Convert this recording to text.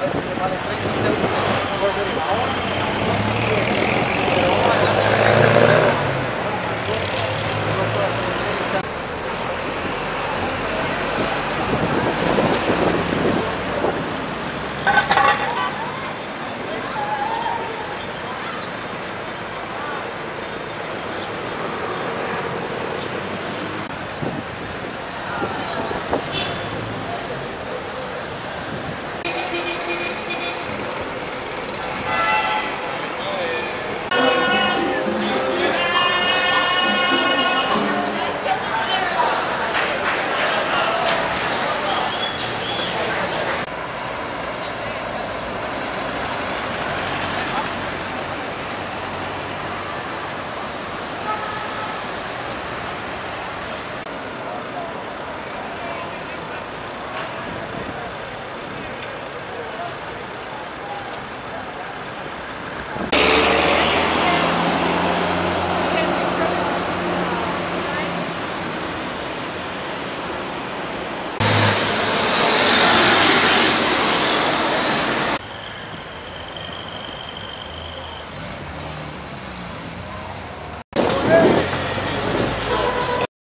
Vale 3.600. Hey.